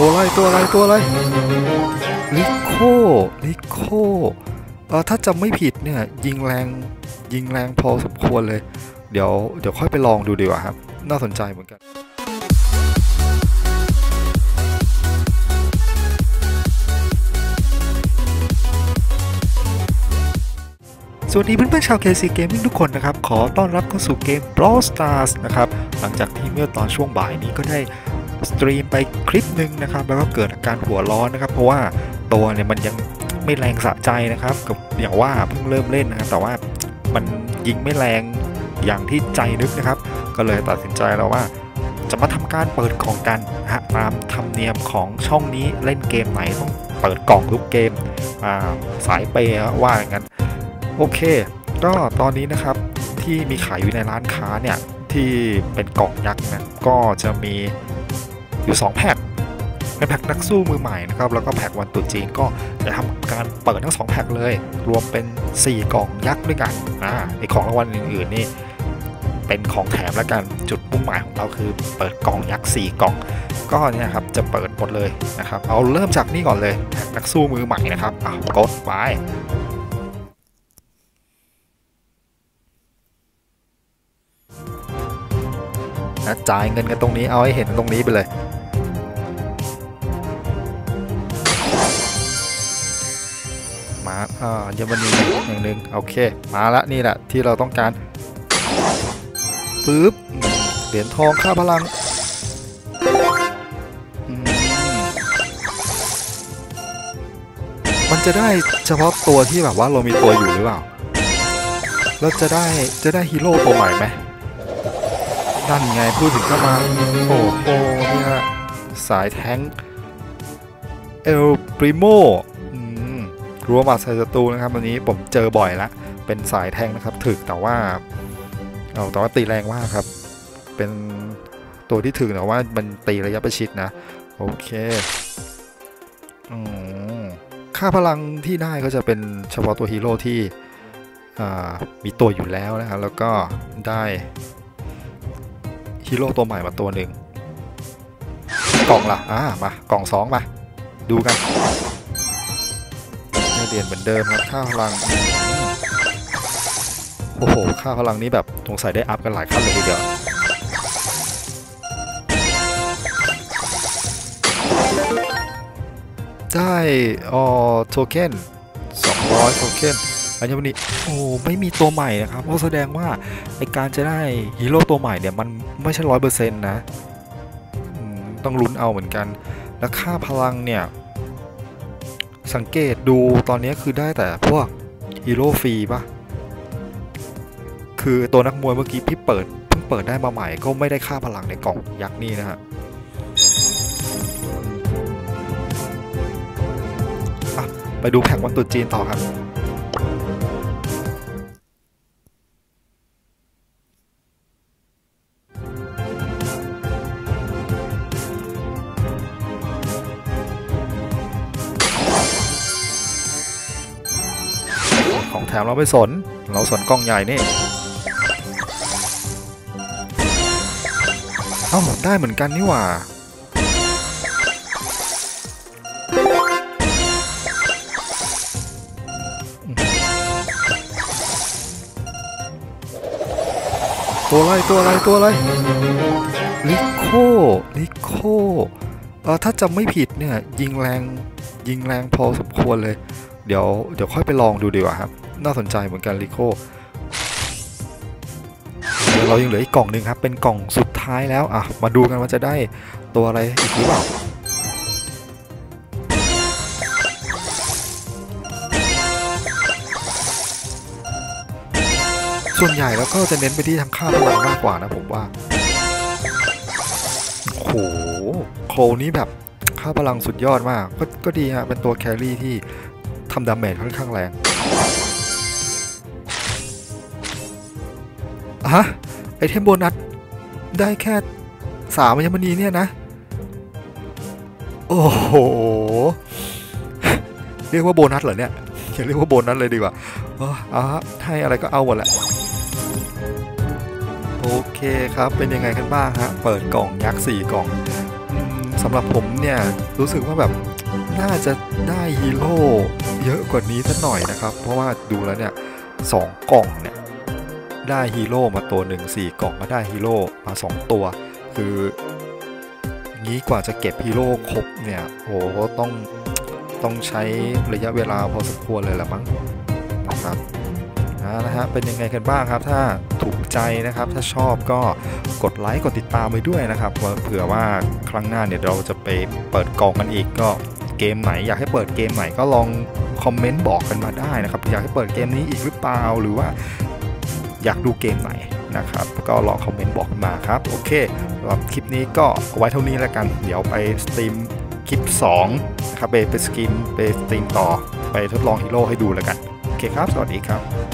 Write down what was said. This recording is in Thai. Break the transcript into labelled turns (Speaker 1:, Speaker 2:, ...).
Speaker 1: ตัวอะไรตัวอะไรตัวอะไรลิโคลิโคเออถ้าจำไม่ผิดเนี่ยยิงแรงยิงแรงพอสมควรเลย เดี๋ยวเดี๋ยวค่อยไปลองดูดีกว่าครับ น่าสนใจเหมือนกันสวัสดีเพื่อนๆชาว KC Gaming ทุกคนนะครับ ขอต้อนรับเข้าสู่เกม Brawl Stars นะครับ หลังจากที่เมื่อตอนช่วงบ่ายนี้ก็ได้ สตรีมไปคลิปหนึ่งนะครับ แล้วก็เกิดอาการหัวร้อนนะครับ เพราะว่าตัวเนี่ยมันยังไม่แรงสะใจนะครับกับอย่างว่าเพิ่งเริ่มเล่นนะครับแต่ว่ามันยิงไม่แรงอย่างที่ใจนึกนะครับ ก็เลยตัดสินใจแล้วว่า จะมาทำการเปิดกล่องกันฮะตามธรรมเนียมของช่องนี้เล่นเกมไหนต้องเปิดกล่องทุกเกมาสายเปย์ว่าอย่างนั้นโอเค ก็ตอนนี้นะครับที่มีขายอยู่ในร้านค้าเนี่ยที่เป็นกล่องยักษ์นะก็จะมี อยู่ 2 แพ็คเป็นแพ็คนักสู้มือใหม่นะครับแล้วก็แพ็ควันตรุษจีนก็จะทำการเปิดทั้ง 2 แพ็คเลย รวมเป็น 4 กล่องยักษ์ด้วยกันอ่าไอของรางวัลอื่นๆนี่เป็นของแถมแล้วกันจุดมุ่งหมายของเราคือเปิดกล่องยักษ์4กล่องก็เนี่ยครับจะเปิดหมดเลยนะครับเอาเริ่มจากนี่ก่อนเลยแพ็คนักสู้มือใหม่นะครับอะกดไปจ่ายเงินกันตรงนี้เอาให้เห็นตรงนี้ไปเลย มาอ่าเยอรมนีอย่างหนึ่งโอเค มาละนี่แหละที่เราต้องการปึ๊บเหรียญทองค่าพลังมมันจะได้เฉพาะตัวที่แบบว่าเรามีตัวอยู่หรือเปล่า แล้วจะได้จะได้ฮีโร่ตัวใหม่ไหมนั่นไงพูดถึงก็มา โอ้โหเนี่ยสายแท้งเอลปริโม รั้วมาใส่ศัตรูนะครับวันนี้ผมเจอบ่อยละเป็นสายแทงนะครับถึกแต่ว่าเอาแต่ว่าตีแรงมากครับ เป็นตัวที่ถึกแต่ว่ามันตีระยะประชิดนะ โอเคอืมค่าพลังที่ได้ก็จะเป็นเฉพาะตัวฮีโร่ที่มีตัวอยู่แล้วนะครับแล้วก็ได้ฮีโร่ตัวใหม่มาตัวหนึ่งกล่องละอ่ามากล่องสองมา ดูกัน ได้เรียนเหมือนเดิมครับค่าพลัง โอ้โห ค่าพลังนี้แบบสงสัยได้อัพกันหลายขั้นเลยทีเดียวได้ออโทเค็น200 โทเค็นอัญมณีโอ้ไม่มีตัวใหม่นะครับก็แสดงว่าในการจะได้ฮีโร่ตัวใหม่เนี่ย มันไม่ใช่ร้อยเปอร์เซ็นต์นะ ต้องลุ้นเอาเหมือนกัน แล้วค่าพลังเนี่ย สังเกตดูตอนนี้คือได้แต่พวกฮีโร่ฟรีปะคือตัวนักมวยเมื่อกี้พี่เปิดเพิ่งเปิดได้มาใหม่ก็ไม่ได้ค่าพลังในกล่องยักษ์นี่นะฮะไปดูแพ็กวันตุจีนต่อครับ ของแถมเราไม่สน เราสนกล้องใหญ่นี่เอ้าได้เหมือนกันนี่หว่าตัวอะไรตัวอะไรตัวอะไรลิโคลิโคเออถ้าจำไม่ผิดเนี่ย ยิงแรงยิงแรงพอสมควรเลย เดี๋ยวเดี๋ยวค่อยไปลองดูดีกว่าครับ น่าสนใจเหมือนกันลิโคเดี๋ยวเรายังเหลืออีกกล่องหนึ่งครับ เป็นกล่องสุดท้ายแล้วอะมาดูกันว่าจะได้ตัวอะไรอีกหรือเปล่าส่วนใหญ่แล้วก็จะเน้นไปที่ทางค่าพลังมากกว่านะผมว่าโอ้โห Colt นี้แบบค่าพลังสุดยอดมาก ก็ก็ดีฮะเป็นตัว carry ที่ทำ damage ค่อนข้างแรงอะฮะ item โบนัสได้แค่สามอัญมณีเนี่ยนะ โอ้โห เรียกว่าโบนัสเหรอเนี่ยอย่าเรียกว่าโบนัสเลยดีกว่าอออฮะให้อะไรก็เอาหมดแหละ โอเคครับ เป็นยังไงกันบ้างฮะ เปิดกล่องยักษ์สี่กล่องสำหรับผมเนี่ย รู้สึกว่าแบบ น่าจะได้ฮีโร่ เยอะกว่านี้สักหน่อยนะครับ เพราะว่าดูแล้วเนี่ยสองกล่องเนี่ยได้ฮีโร่มาตัวหนึ่งสี่กล่องก็ได้ฮีโร่มาสองตัว คืองี้กว่าจะเก็บฮีโร่ครบเนี่ยโหต้องต้องใช้ระยะเวลาพอสมควรเลยละมั้งนะครับนะฮะเป็นยังไงกันบ้างครับ ถ้าถูกใจนะครับ ถ้าชอบก็กดไลค์กดติดตามไปด้วยนะครับเผื่อว่าครั้งหน้าเนี่ยเราจะไปเปิดกองกันอีกก็เกมไหนอยากให้เปิดเกมไหนก็ลอง อมเมนต์บอกกันมาได้นะครับ อยากให้เปิดเกมนี้อีกหรือเปล่า หรือว่าอยากดูเกมไหนนะครับ ก็ลองคอมเมนต์บอกมาครับ โอเคสำหรับคลิปนี้ก็ไว้เท่านี้แล้วกัน เดี๋ยวไป stream คลิป2นะครับไปไป skin ไป stream ต่อ ไปทดลองฮีโร่ให้ดูแล้วกัน โอเคครับ สวัสดีครับ